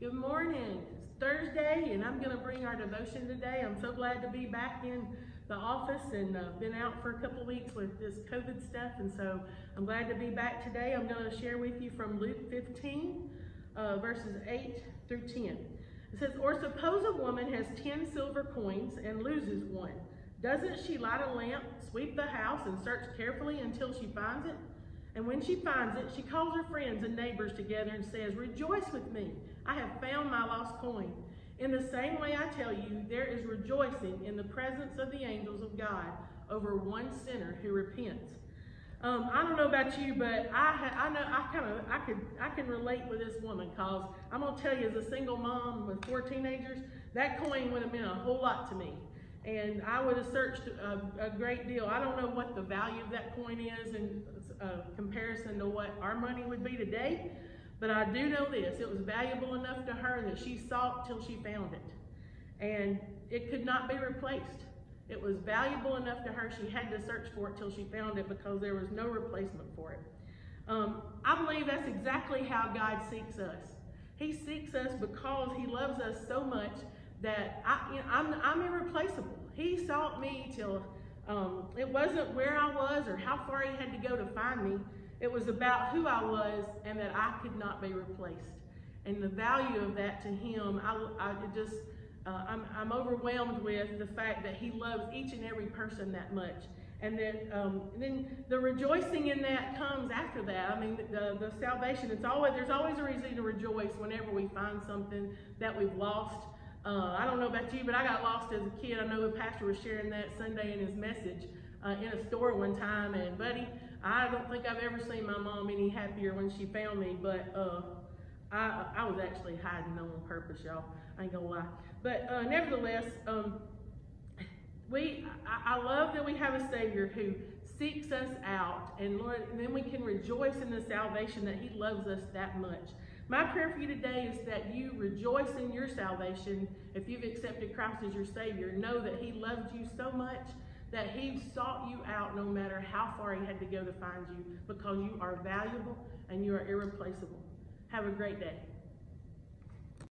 Good morning. It's Thursday, and I'm going to bring our devotion today. I'm so glad to be back in the office and uh, been out for a couple weeks with this COVID stuff, and so I'm glad to be back today. I'm going to share with you from Luke 15, uh, verses 8 through 10. It says, Or suppose a woman has 10 silver coins and loses one. Doesn't she light a lamp, sweep the house, and search carefully until she finds it? And when she finds it, she calls her friends and neighbors together and says, Rejoice with me, I have found my lost coin. In the same way, I tell you, there is rejoicing in the presence of the angels of God over one sinner who repents. Um, I don't know about you, but I I know I kind of I could I can relate with this woman because I'm gonna tell you, as a single mom with four teenagers, that coin would have meant a whole lot to me and I would have searched a, a, great deal. I don't know what the value of that coin is in uh, comparison to what our money would be today, but I do know this. It was valuable enough to her that she sought till she found it. And it could not be replaced. It was valuable enough to her she had to search for it till she found it because there was no replacement for it. Um, I believe that's exactly how God seeks us. He seeks us because he loves us so much that I, you know, I'm, I'm irreplaceable. He sought me till um, it wasn't where I was or how far he had to go to find me. It was about who I was and that I could not be replaced. And the value of that to him, I, I just, uh, I'm, I'm overwhelmed with the fact that he loves each and every person that much. And that um, then the rejoicing in that comes after that. I mean, the, the salvation, it's always, there's always a reason to rejoice whenever we find something that we've lost uh, I don't know about you, but I got lost as a kid. I know the pastor was sharing that Sunday in his message uh, in a store one time. And, buddy, I don't think I've ever seen my mom any happier when she found me. But uh, I, I was actually hiding on purpose, y'all. I ain't gonna lie. But uh, nevertheless, um, we I, I, love that we have a Savior who seeks us out, and Lord, and then we can rejoice in the salvation that He loves us that much. My prayer for you today is that you rejoice in your salvation if you've accepted Christ as your Savior. Know that He loved you so much that He sought you out no matter how far He had to go to find you because you are valuable and you are irreplaceable. Have a great day.